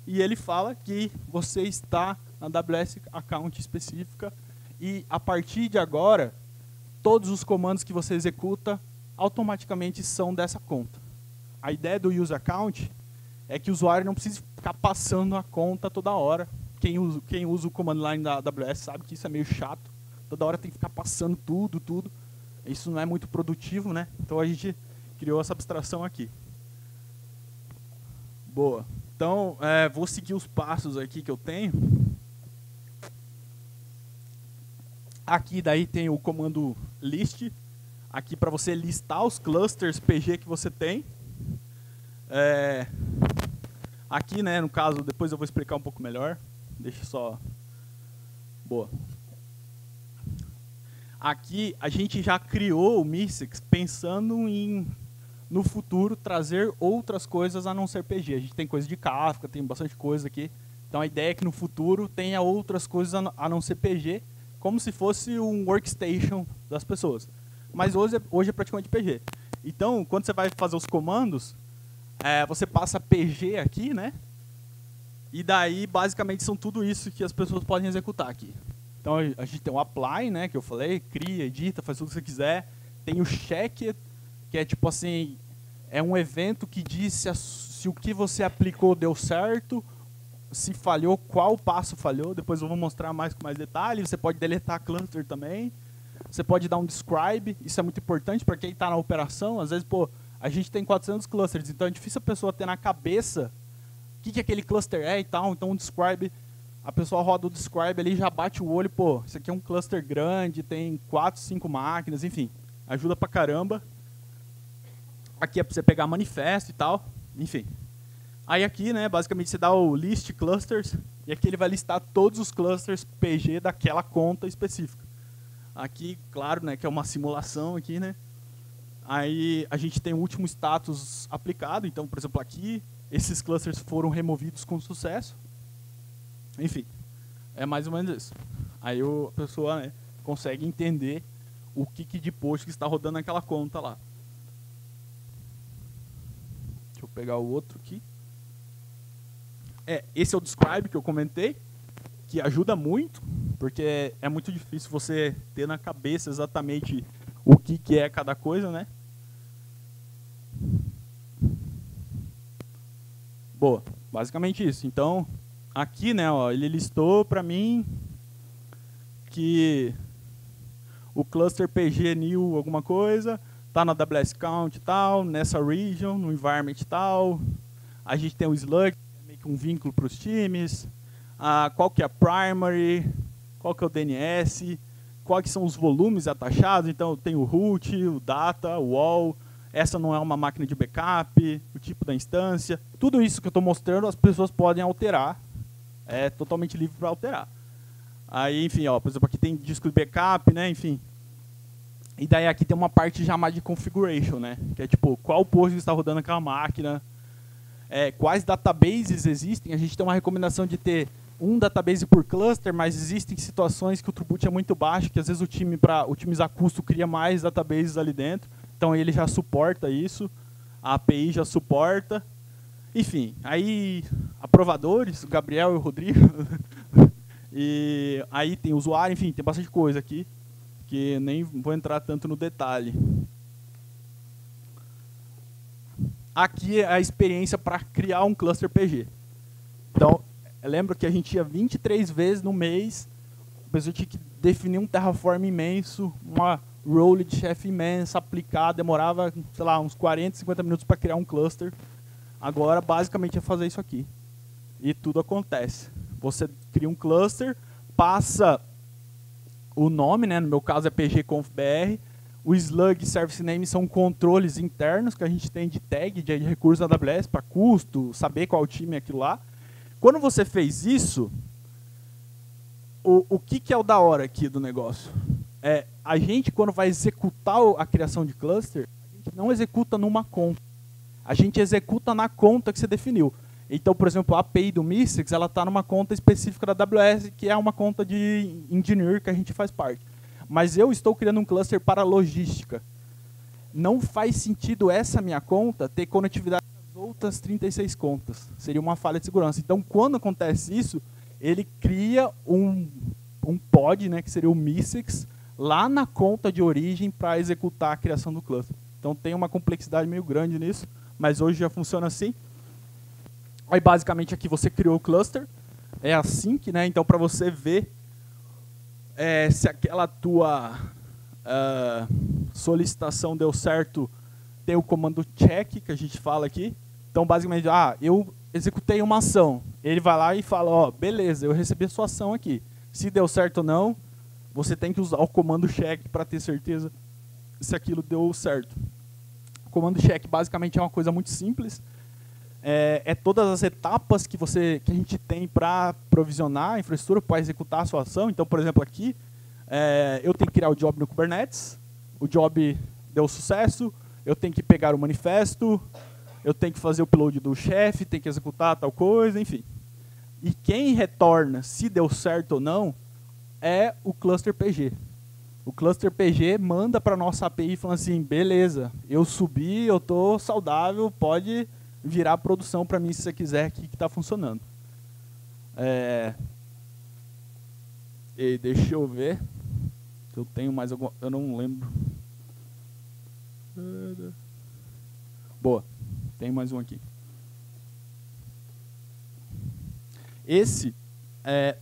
e ele fala que você está na AWS account específica e a partir de agora todos os comandos que você executa automaticamente são dessa conta. A ideia do user account é que o usuário não precise ficar passando a conta toda hora. Quem usa, quem usa o command line da AWS sabe que isso é meio chato. Toda hora tem que ficar passando tudo, tudo. Isso não é muito produtivo, né? Então a gente criou essa abstração aqui. Boa. Então, é, vou seguir os passos aqui que eu tenho. Aqui daí tem o comando list, aqui para você listar os clusters PG que você tem. É, aqui, né, no caso, depois eu vou explicar um pouco melhor. Deixa só... Boa. Aqui a gente já criou o Mystics pensando em, no futuro, trazer outras coisas a não ser PG. A gente tem coisa de Kafka, tem bastante coisa aqui. Então a ideia é que no futuro tenha outras coisas a não ser PG, como se fosse um workstation das pessoas. Mas hoje é, hoje é praticamente PG. Então, quando você vai fazer os comandos, é, você passa PG aqui, né? E daí, basicamente, são tudo isso que as pessoas podem executar aqui. Então, a gente tem o apply, né, que eu falei, cria, edita, faz tudo que você quiser. Tem o check, que é tipo assim, é um evento que diz se, a, se o que você aplicou deu certo, se falhou, qual passo falhou. Depois eu vou mostrar mais com mais detalhes. Você pode deletar cluster também. Você pode dar um describe, isso é muito importante para quem está na operação. Às vezes, pô, a gente tem 400 clusters, então é difícil a pessoa ter na cabeça o que, que aquele cluster é e tal. Então, um describe, a pessoa roda o describe ali, já bate o olho, pô, isso aqui é um cluster grande, tem 4, 5 máquinas, enfim, ajuda pra caramba. Aqui é para você pegar manifesto e tal, enfim. Aí aqui, né, basicamente você dá o list clusters, e aqui ele vai listar todos os clusters PG daquela conta específica. Aqui, claro, né, que é uma simulação aqui, né? Aí a gente tem o último status aplicado, então, por exemplo, aqui esses clusters foram removidos com sucesso. Enfim, é mais ou menos isso. Aí o, a pessoa né, consegue entender o que, que de post que está rodando naquela conta lá. Deixa eu pegar o outro aqui. É, esse é o describe que eu comentei, que ajuda muito, porque é muito difícil você ter na cabeça exatamente o que, que é cada coisa, né? Boa, basicamente isso. Então, aqui, né, ó, ele listou para mim que o cluster PG new alguma coisa tá na AWS Count tal, nessa region, no environment tal. A gente tem o Slug, meio que um vínculo para os times. Ah, qual que é a primary, qual que é o DNS, quais são os volumes atachados. Então, tem o root, o data, o wall, essa não é uma máquina de backup, o tipo da instância. Tudo isso que eu estou mostrando, as pessoas podem alterar. É totalmente livre para alterar. Aí, enfim, ó, por exemplo, aqui tem disco de backup, né, enfim. E daí aqui tem uma parte chamada de configuration, né, que é tipo, qual post está rodando aquela máquina, é, quais databases existem. A gente tem uma recomendação de ter um database por cluster, mas existem situações que o throughput é muito baixo, que às vezes o time, para otimizar custo, cria mais databases ali dentro. Então ele já suporta isso, a API já suporta. Enfim, aí aprovadores, o Gabriel e o Rodrigo. e aí tem usuário, enfim, tem bastante coisa aqui que nem vou entrar tanto no detalhe. Aqui é a experiência para criar um cluster PG. Então, lembro que a gente ia 23 vezes no mês, a pessoa tinha que definir um Terraform imenso, uma role de chefe imensa, aplicar, demorava, sei lá, uns 40, 50 minutos para criar um cluster. Agora, basicamente, é fazer isso aqui. E tudo acontece. Você cria um cluster, passa o nome, né, no meu caso é pgconfbr, o slug service name são controles internos que a gente tem de tag, de recursos da AWS, para custo, saber qual time é aquilo lá. Quando você fez isso, o, o que, que é o da hora aqui do negócio? É, a gente, quando vai executar a criação de cluster, a gente não executa numa conta. A gente executa na conta que você definiu. Então, por exemplo, a API do Mystics, está numa conta específica da AWS, que é uma conta de engineer que a gente faz parte. Mas eu estou criando um cluster para logística. Não faz sentido essa minha conta ter conectividade com as outras 36 contas. Seria uma falha de segurança. Então, quando acontece isso, ele cria um, um pod, né, que seria o MISEX, lá na conta de origem para executar a criação do cluster. Então tem uma complexidade meio grande nisso, mas hoje já funciona assim. Aí basicamente aqui você criou o cluster, é assim que, né? Então para você ver é, se aquela tua uh, solicitação deu certo, tem o comando check que a gente fala aqui. Então basicamente, ah, eu executei uma ação. Ele vai lá e fala, ó, oh, beleza, eu recebi a sua ação aqui. Se deu certo ou não, você tem que usar o comando check para ter certeza se aquilo deu certo. O comando check basicamente é uma coisa muito simples. É, é todas as etapas que você que a gente tem para provisionar a infraestrutura para executar a sua ação. Então, por exemplo, aqui é, eu tenho que criar o job no Kubernetes. O job deu sucesso. Eu tenho que pegar o manifesto. Eu tenho que fazer o upload do chefe. Tem que executar tal coisa, enfim. E quem retorna se deu certo ou não é o cluster PG. O cluster PG manda para nossa API falando assim, beleza, eu subi, eu tô saudável, pode virar produção para mim se você quiser aqui que está funcionando. É... E deixa eu ver. Eu tenho mais alguma. Eu não lembro. Boa. Tem mais um aqui. Esse é,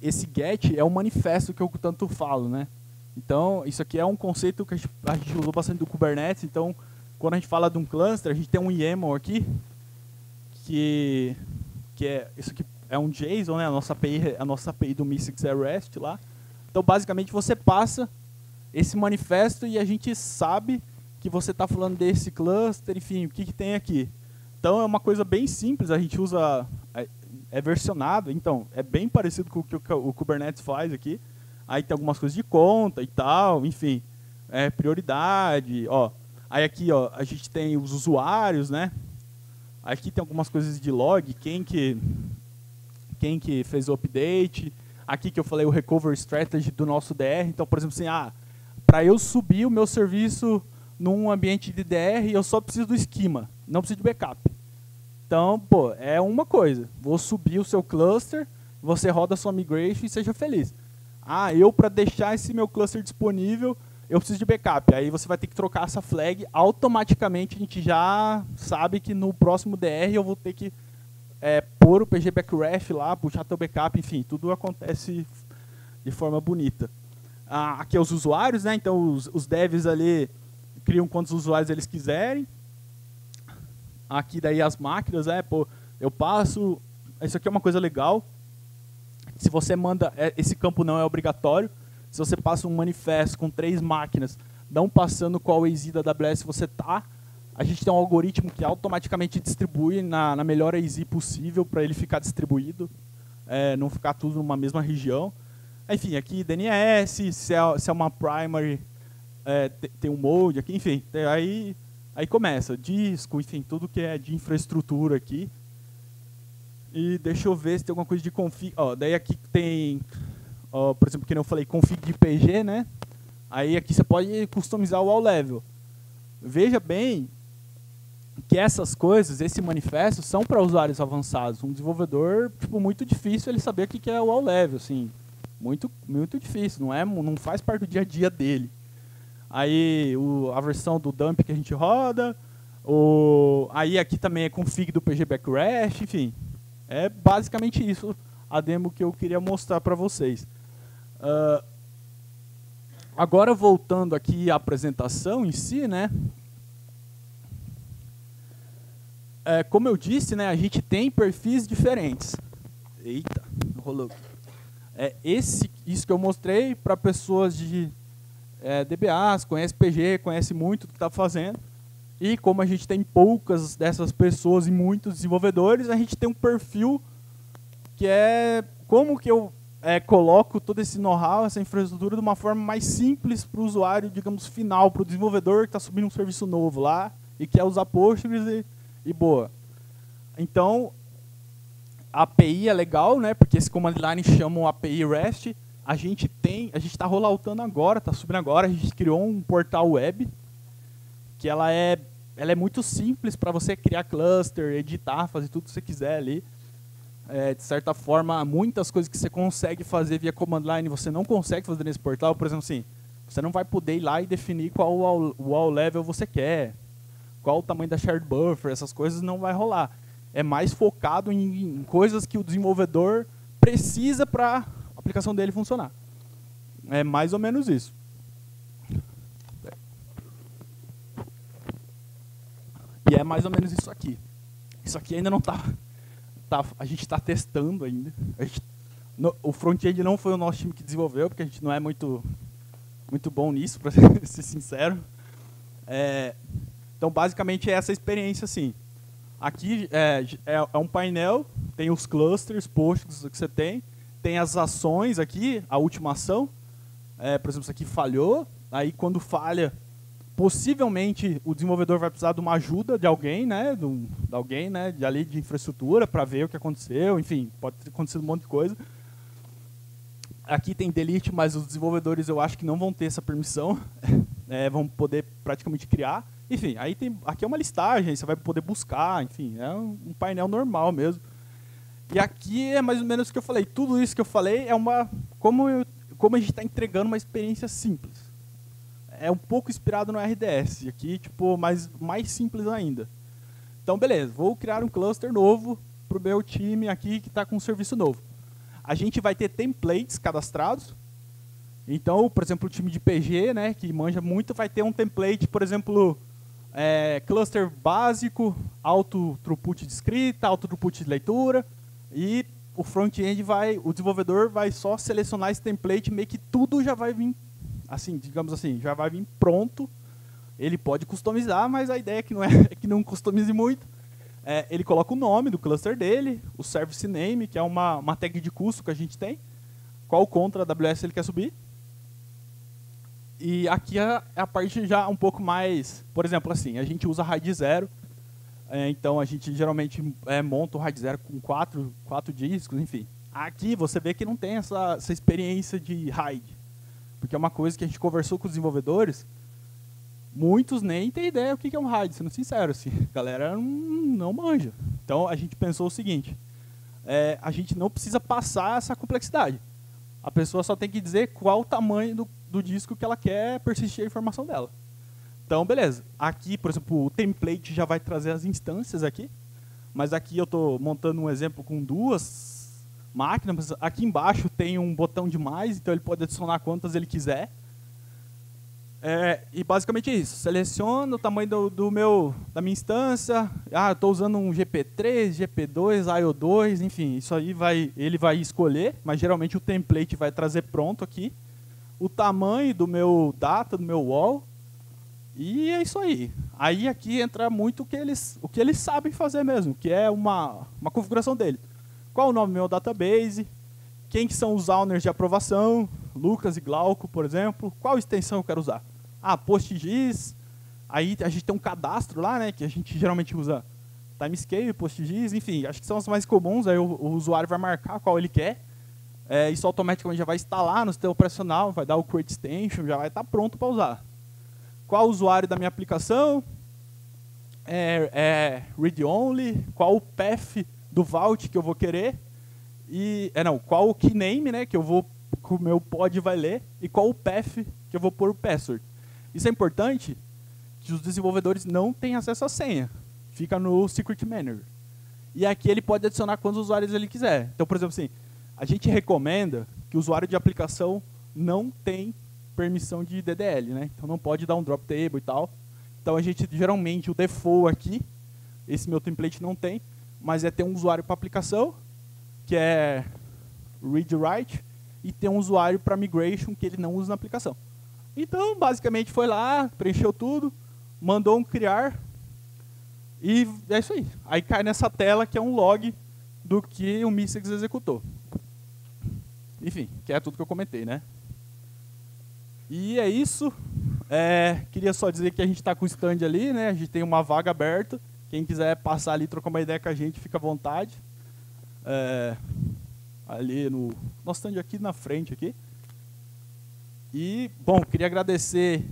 esse get é o manifesto que eu tanto falo, né? Então, isso aqui é um conceito que a gente, a gente, usou bastante do Kubernetes. Então, quando a gente fala de um cluster, a gente tem um YAML aqui, que, que é isso aqui é um JSON, né? A nossa API, a nossa API do MISIX é REST lá. Então, basicamente, você passa esse manifesto e a gente sabe que você está falando desse cluster, enfim, o que, que tem aqui. Então, é uma coisa bem simples. A gente usa é versionado, então é bem parecido com o que o Kubernetes faz aqui. Aí tem algumas coisas de conta e tal, enfim, é, prioridade, ó. Aí aqui, ó, a gente tem os usuários, né? Aqui tem algumas coisas de log, quem que quem que fez o update. Aqui que eu falei o recovery strategy do nosso DR. Então, por exemplo, assim, ah, para eu subir o meu serviço num ambiente de DR, eu só preciso do esquema, não preciso de backup. Então, pô, é uma coisa. Vou subir o seu cluster, você roda sua migration e seja feliz. Ah, eu para deixar esse meu cluster disponível, eu preciso de backup. Aí você vai ter que trocar essa flag. Automaticamente a gente já sabe que no próximo DR eu vou ter que é, pôr o PG Backref lá, puxar teu backup, enfim, tudo acontece de forma bonita. Ah, aqui é os usuários, né? Então os, os devs ali criam quantos usuários eles quiserem aqui daí as máquinas, é, pô, eu passo, isso aqui é uma coisa legal, se você manda, é, esse campo não é obrigatório, se você passa um manifesto com três máquinas, não passando qual AZ da AWS você tá, a gente tem um algoritmo que automaticamente distribui na, na melhor AZ possível para ele ficar distribuído, é, não ficar tudo numa mesma região. Enfim, aqui DNS, se é, se é uma primary, é, tem um mode aqui, enfim, aí Aí começa, disco, enfim, tudo que é de infraestrutura aqui. E deixa eu ver se tem alguma coisa de config. Ó, daí aqui tem, ó, por exemplo, que eu falei, config de PG, né? Aí aqui você pode customizar o all level. Veja bem que essas coisas, esse manifesto, são para usuários avançados. Um desenvolvedor, tipo, muito difícil ele saber o que é o all level, assim. Muito, muito difícil, não, é, não faz parte do dia a dia dele aí o, a versão do dump que a gente roda, o, aí aqui também é config do PG Backrest, enfim. É basicamente isso a demo que eu queria mostrar para vocês. Uh, agora voltando aqui à apresentação em si, né? É, como eu disse, né, a gente tem perfis diferentes. Eita, rolou. É esse, isso que eu mostrei para pessoas de é, DBAs, conhece PG, conhece muito do que está fazendo. E como a gente tem poucas dessas pessoas e muitos desenvolvedores, a gente tem um perfil que é como que eu é, coloco todo esse know-how, essa infraestrutura de uma forma mais simples para o usuário, digamos, final, para o desenvolvedor que está subindo um serviço novo lá e quer usar Postgres e, e boa. Então, a API é legal, né? Porque esse command line chama o API REST, a gente tem, a gente está rolloutando agora, está subindo agora, a gente criou um portal web, que ela é, ela é muito simples para você criar cluster, editar, fazer tudo que você quiser ali. É, de certa forma, muitas coisas que você consegue fazer via command line você não consegue fazer nesse portal. Por exemplo, assim, você não vai poder ir lá e definir qual wall, wall level você quer, qual o tamanho da shared buffer, essas coisas não vai rolar. É mais focado em, em coisas que o desenvolvedor precisa para a aplicação dele funcionar. É mais ou menos isso. E é mais ou menos isso aqui. Isso aqui ainda não está... Tá, a gente está testando ainda. Gente, no, o front-end não foi o nosso time que desenvolveu, porque a gente não é muito, muito bom nisso, para ser sincero. É, então, basicamente, é essa experiência assim. Aqui é, é, é, um painel, tem os clusters, posts que você tem, tem as ações aqui, a última ação. É, por exemplo, isso aqui falhou, aí quando falha, possivelmente o desenvolvedor vai precisar de uma ajuda de alguém, né, de, um, de alguém, né, de ali de infraestrutura para ver o que aconteceu, enfim, pode ter acontecido um monte de coisa. Aqui tem delete, mas os desenvolvedores eu acho que não vão ter essa permissão, é, vão poder praticamente criar. Enfim, aí tem, aqui é uma listagem, você vai poder buscar, enfim, é um, um painel normal mesmo. E aqui é mais ou menos o que eu falei. Tudo isso que eu falei é uma. Como, eu, como a gente está entregando uma experiência simples. É um pouco inspirado no RDS. Aqui, tipo, mais, mais simples ainda. Então, beleza, vou criar um cluster novo para o meu time aqui que está com um serviço novo. A gente vai ter templates cadastrados. Então, por exemplo, o time de PG, né, que manja muito, vai ter um template, por exemplo, é, cluster básico, alto throughput de escrita, alto throughput de leitura, e o front-end vai, o desenvolvedor vai só selecionar esse template, meio que tudo já vai vir, assim, digamos assim, já vai vir pronto. Ele pode customizar, mas a ideia é que não é, é que não customize muito. É, ele coloca o nome do cluster dele, o service name, que é uma, uma tag de custo que a gente tem, qual contra AWS ele quer subir, e aqui é, é a parte já um pouco mais, por exemplo, assim, a gente usa RAID 0, é, então a gente geralmente é, monta o RAID 0 com quatro, quatro discos, enfim. Aqui você vê que não tem essa, essa experiência de RAID, porque é uma coisa que a gente conversou com os desenvolvedores, muitos nem têm ideia o que é um RAID, sendo sincero, assim, a galera não, não manja. Então a gente pensou o seguinte, é, a gente não precisa passar essa complexidade. A pessoa só tem que dizer qual o tamanho do do disco que ela quer persistir a informação dela. Então, beleza. Aqui, por exemplo, o template já vai trazer as instâncias aqui. Mas aqui eu estou montando um exemplo com duas máquinas. Aqui embaixo tem um botão de mais, então ele pode adicionar quantas ele quiser. É, e basicamente é isso. Seleciono o tamanho do, do meu, da minha instância. Ah, estou usando um GP3, GP2, IO2, enfim. Isso aí vai, ele vai escolher, mas geralmente o template vai trazer pronto aqui o tamanho do meu data, do meu wall, e é isso aí. Aí aqui entra muito o que eles, o que eles sabem fazer mesmo, que é uma, uma configuração dele. Qual o nome do meu database, quem que são os owners de aprovação, Lucas e Glauco, por exemplo, qual extensão eu quero usar. Ah, PostGIS, aí a gente tem um cadastro lá, né, que a gente geralmente usa Timescale, PostGIS, enfim, acho que são os mais comuns, aí o, o usuário vai marcar qual ele quer, é, isso automaticamente já vai instalar no sistema operacional, vai dar o create extension, já vai estar tá pronto para usar. Qual usuário da minha aplicação? É, é read only, qual o path do vault que eu vou querer? E é não, qual o keyname, né, que eu vou que o meu pod vai ler e qual o path que eu vou pôr o password. Isso é importante que os desenvolvedores não têm acesso à senha. Fica no secret manager. E aqui ele pode adicionar quantos usuários ele quiser. Então, por exemplo, assim, a gente recomenda que o usuário de aplicação não tem permissão de DDL, né? Então não pode dar um drop table e tal. Então a gente geralmente o default aqui, esse meu template não tem, mas é ter um usuário para aplicação, que é read write, e ter um usuário para migration que ele não usa na aplicação. Então, basicamente foi lá, preencheu tudo, mandou um criar e é isso aí. Aí cai nessa tela que é um log do que o Missix executou. Enfim, que é tudo que eu comentei, né? E é isso. É, queria só dizer que a gente está com o stand ali, né? A gente tem uma vaga aberta. Quem quiser passar ali, trocar uma ideia com a gente, fica à vontade. É, ali no nosso stand aqui na frente aqui. E, bom, queria agradecer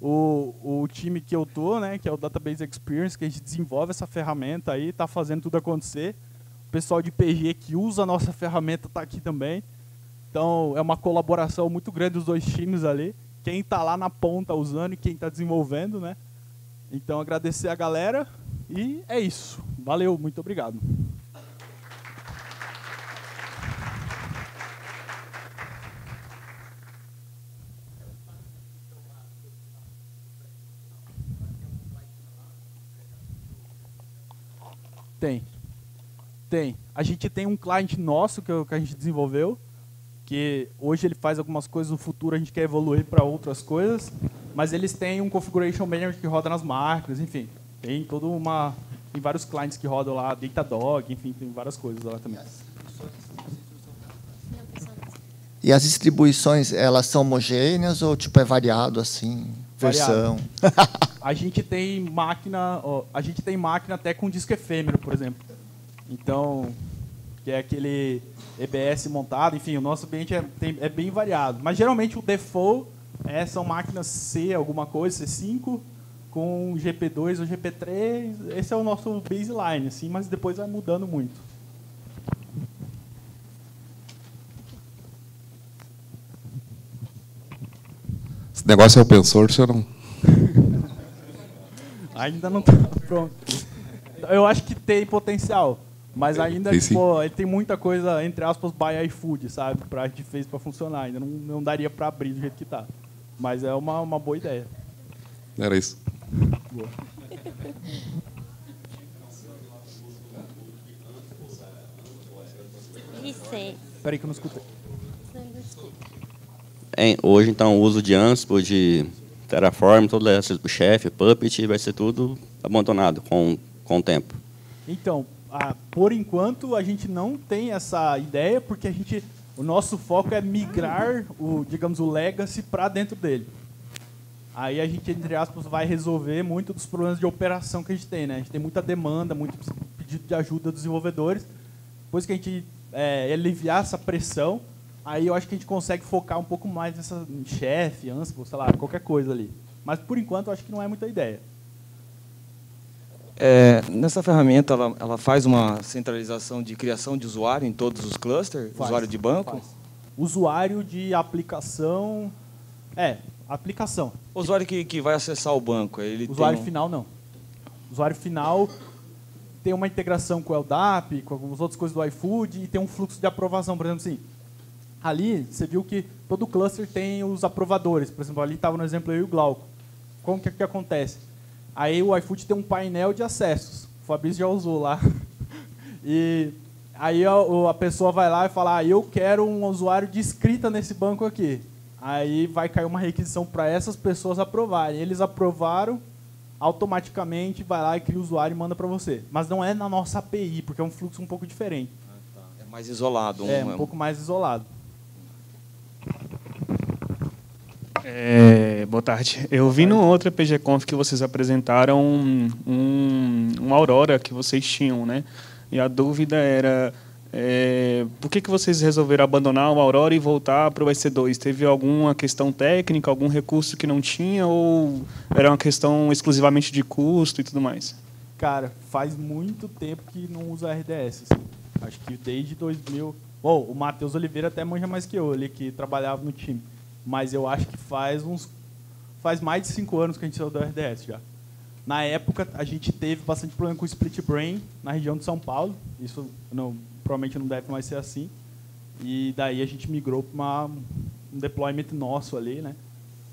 o, o time que eu tô, né, que é o Database Experience, que a gente desenvolve essa ferramenta aí, está fazendo tudo acontecer. O pessoal de PG que usa a nossa ferramenta está aqui também. Então é uma colaboração muito grande dos dois times ali. Quem está lá na ponta usando e quem está desenvolvendo, né? Então agradecer a galera e é isso. Valeu, muito obrigado. Tem. Tem. A gente tem um cliente nosso que, a gente desenvolveu, que hoje ele faz algumas coisas, no futuro a gente quer evoluir para outras coisas, mas eles têm um configuration manager que roda nas máquinas, enfim. Tem toda uma tem vários clientes que rodam lá, Datadog, enfim, tem várias coisas lá também.
E as distribuições, elas são homogêneas ou tipo é variado assim, versão?
a gente tem máquina, ó, a gente tem máquina até com disco efêmero, por exemplo. Então, que é aquele EBS montado, enfim, o nosso ambiente é, tem, é bem variado. Mas geralmente o default é, são máquinas C, alguma coisa, C5, com GP2 ou GP3. Esse é o nosso baseline, assim, mas depois vai mudando muito.
Esse negócio é open source ou não?
ainda não está pronto. Eu acho que tem potencial, mas ainda pô, ele tem muita coisa, entre aspas, by iFood, sabe? Pra, a gente fez para funcionar. Ainda não, não daria para abrir do jeito que está. Mas é uma, uma boa ideia.
Era isso.
Boa.
Peraí que eu não escutei.
hoje, então, o uso de Ansible, de Terraform, todo o chefe, Puppet, vai ser tudo abandonado com, com o tempo.
Então, a, por enquanto, a gente não tem essa ideia, porque a gente, o nosso foco é migrar o, digamos, o legacy para dentro dele. Aí a gente, entre aspas, vai resolver muito dos problemas de operação que a gente tem. Né? A gente tem muita demanda, muito pedido de ajuda dos desenvolvedores. Depois que a gente é, aliviar essa pressão, aí eu acho que a gente consegue focar um pouco mais nessa chefe, Ansible, sei lá, qualquer coisa ali. Mas por enquanto eu acho que não é muita ideia.
É, nessa ferramenta, ela, ela, faz uma centralização de criação de usuário em todos os clusters? Faz, usuário de banco? Faz.
Usuário de aplicação. É, aplicação.
O usuário que, que vai acessar o banco, ele
Usuário
um...
final, não. O usuário final tem uma integração com o LDAP, com algumas outras coisas do iFood e tem um fluxo de aprovação. Por exemplo, assim, ali você viu que todo cluster tem os aprovadores. Por exemplo, ali estava no exemplo eu e o Glauco. Como que, que acontece? Aí o iFood tem um painel de acessos. O Fabrício já usou lá. e aí a, pessoa vai lá e fala, ah, eu quero um usuário de escrita nesse banco aqui. Aí vai cair uma requisição para essas pessoas aprovarem. Eles aprovaram, automaticamente vai lá e cria o usuário e manda para você. Mas não é na nossa API, porque é um fluxo um pouco diferente. Ah,
tá. É mais isolado.
Um, é, um pouco mais isolado.
É, boa tarde. Eu vi no outro PGConf que vocês apresentaram um, um, Aurora que vocês tinham, né? E a dúvida era é, por que, que vocês resolveram abandonar o Aurora e voltar para o EC2? Teve alguma questão técnica, algum recurso que não tinha ou era uma questão exclusivamente de custo e tudo mais?
Cara, faz muito tempo que não usa RDS. Assim. Acho que desde 2000... Bom, o Matheus Oliveira até manja mais que eu, ele que trabalhava no time. Mas eu acho que faz uns... Faz mais de cinco anos que a gente saiu do RDS já. Na época, a gente teve bastante problema com o split brain na região de São Paulo. Isso não provavelmente não deve mais ser assim. E daí a gente migrou para um deployment nosso ali, né?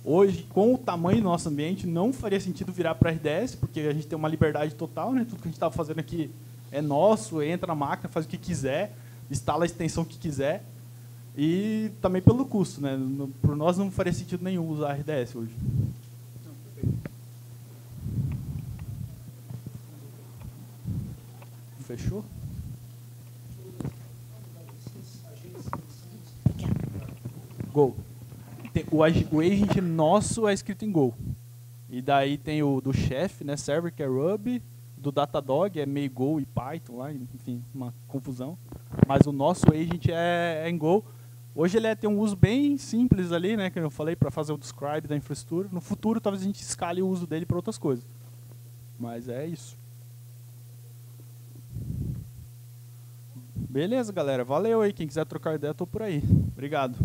Hoje, com o tamanho do nosso ambiente, não faria sentido virar para RDS, porque a gente tem uma liberdade total, né? Tudo que a gente estava fazendo aqui é nosso, entra na máquina, faz o que quiser, instala a extensão que quiser. E também pelo custo, né? Para nós não faria sentido nenhum usar RDS hoje. Fechou? Go. O, o agent nosso é escrito em Go. E daí tem o do chefe, né, server, que é Ruby, do Datadog é meio Go e Python lá, enfim, uma confusão. Mas o nosso agent é, é em Go, Hoje ele é, tem um uso bem simples ali, né, que eu falei para fazer o describe da infraestrutura. No futuro talvez a gente escale o uso dele para outras coisas. Mas é isso. Beleza, galera. Valeu aí. Quem quiser trocar ideia, tô por aí. Obrigado.